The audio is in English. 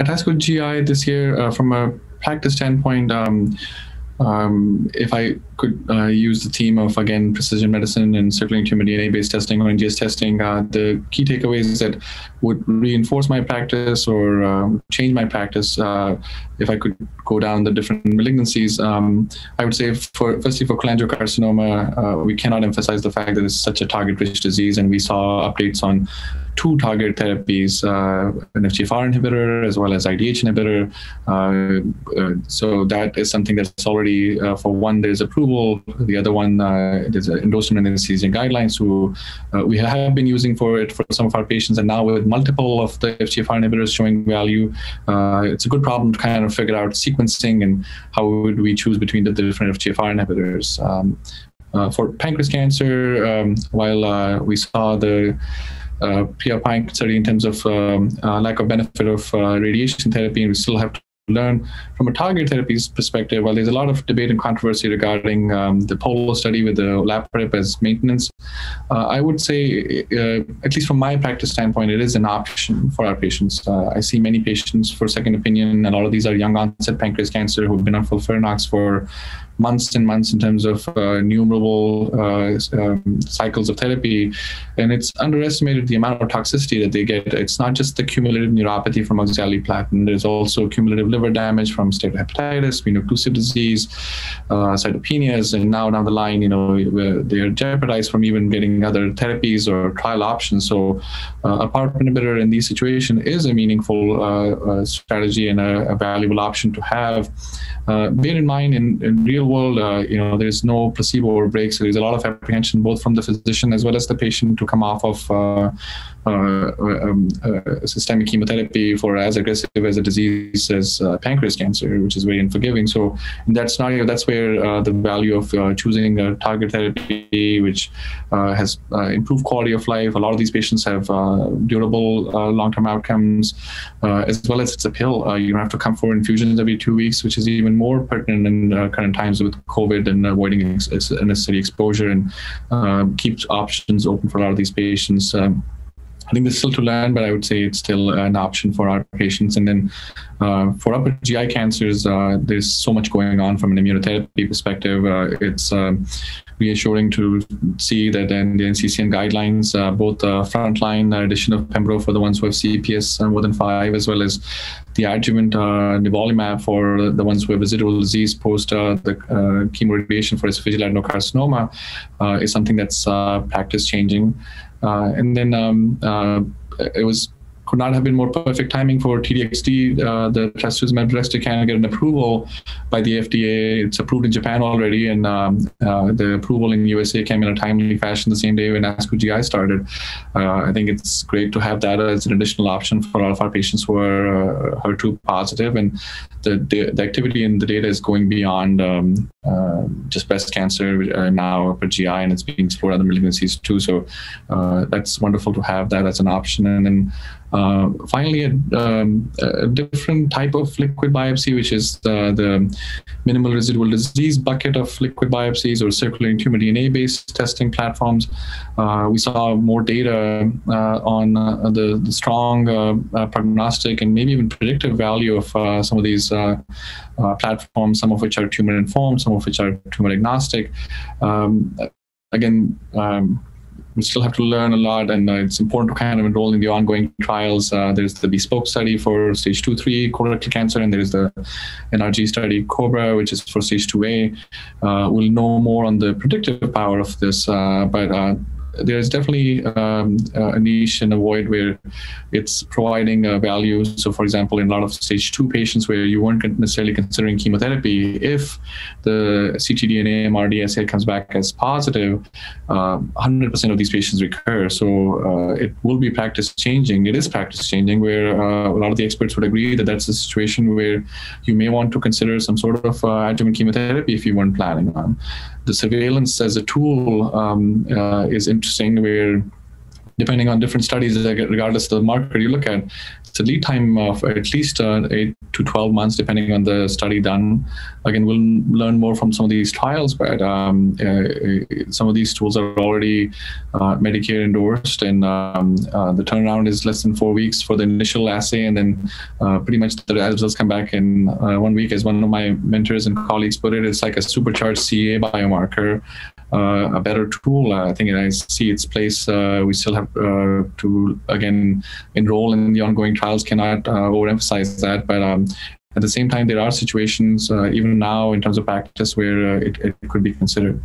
at ASCO GI this year, uh, from a practice standpoint, um, um, if I could uh, use the theme of again precision medicine and circulating tumor DNA based testing or NGS testing, uh, the key takeaways that would reinforce my practice or uh, change my practice uh, if I could go down the different malignancies. Um, I would say, for firstly for cholangiocarcinoma, uh, we cannot emphasize the fact that it's such a target-rich disease, and we saw updates on two target therapies, uh, an FGFR inhibitor as well as IDH inhibitor. Uh, uh, so that is something that's already, for one, there's approval. The other one, uh, an endorsement in the NCCN guidelines. who uh, we have been using for it for some of our patients. And now with multiple of the FGFR inhibitors showing value, it's a good problem to kind of figure out sequencing and how would we choose between the different FGFR inhibitors. Um, uh, for pancreas cancer, um, while uh, we saw the uh, PRPINK study in terms of um, uh, lack of benefit of uh, radiation therapy, and we still have learn from a target therapies perspective. While there's a lot of debate and controversy regarding um, the POLO study with the olaparib as maintenance, uh, I would say, uh, at least from my practice standpoint, it is an option for our patients. Uh, I see many patients for second opinion. A lot of these are young onset pancreas cancer who've been on FOLFIRINOX for months and months in terms of uh, innumerable uh, um, cycles of therapy. And it's underestimated the amount of toxicity that they get. It's not just the cumulative neuropathy from oxaliplatin, there's also cumulative liver damage from steatohepatitis, veno-occlusive disease, uh, cytopenias, and now down the line, you know, they're jeopardized from even getting other therapies or trial options. So uh, a PARP inhibitor in these situations is a meaningful uh, uh, strategy and a, a, valuable option to have. Bear in mind, in, in real world, uh, you know, there's no placebo or break. So there's a lot of apprehension both from the physician as well as the patient to come off of uh, uh, um, uh, systemic chemotherapy for as aggressive as a disease as uh, pancreas cancer, which is very unforgiving. So in that scenario, that's where uh, the value of choosing a target therapy, which has improved quality of life. A lot of these patients have durable long-term outcomes, as well as it's a pill. you don't have to come for infusions every two weeks, which is even more pertinent in current times with COVID and avoiding unnecessary exposure and uh, keeps options open for a lot of these patients. Um, I think there's still to learn, but I would say it's still an option for our patients. And then uh, for upper GI cancers, uh, there's so much going on from an immunotherapy perspective. Uh, it's um, reassuring to see that in the NCCN guidelines, uh, both the frontline addition of Pembro for the ones who have CPS more than five, as well as the adjuvant uh, nivolumab for the ones who have residual disease post uh, the uh, chemoradiation for esophageal adenocarcinoma, uh, is something that's practice changing. Uh, and then um, uh, it was could not have been more perfect timing for TDXD, uh, the trastuzumab deruxtecan, to get an approval by the FDA. It's approved in Japan already, and um, uh, the approval in USA came in a timely fashion the same day when ASCO GI started. Uh, I think it's great to have that as an additional option for all of our patients who are uh, HER2 positive, and the, the, the activity in the data is going beyond um, uh, just breast cancer uh, now for GI, and it's being explored other malignancies too. So that's wonderful to have that as an option, and then. Uh, finally, a, um, a, different type of liquid biopsy, which is the, the, minimal residual disease bucket of liquid biopsies or circulating tumor DNA based testing platforms. Uh, we saw more data uh, on uh, the, the, strong uh, uh, prognostic and maybe even predictive value of some of these platforms, some of which are tumor informed, some of which are tumor agnostic. Um, again, um, we still have to learn a lot, and uh, it's important to kind of enroll in the ongoing trials. Uh, there's the bespoke study for stage two, three colorectal cancer, and there's the NRG study Cobra, which is for stage 2A. Uh, we'll know more on the predictive power of this, uh, but uh, there's definitely um, a niche and a void where it's providing a value. So, for example, in a lot of stage two patients where you weren't necessarily considering chemotherapy, if the ctDNA MRD comes back as positive, uh, 100% of these patients recur. So, uh, it will be practice changing. It is practice changing where uh, a lot of the experts would agree that that's a situation where you may want to consider some sort of uh, adjuvant chemotherapy if you weren't planning on the surveillance as a tool um, uh, is interesting where depending on different studies, regardless of the marker you look at, it's a lead time of at least uh, eight to 12 months, depending on the study done. Again, we'll learn more from some of these trials, but um, uh, some of these tools are already uh, Medicare endorsed, and um, uh, the turnaround is less than four weeks for the initial assay, and then uh, pretty much the results come back in uh, one week. As one of my mentors and colleagues put it, it's like a supercharged CA biomarker uh, a better tool. I think I see its place. Uh, we still have uh, to again enroll in the ongoing trials. Cannot overemphasize that, but um, at the same time, there are situations even now in terms of practice where it, it could be considered.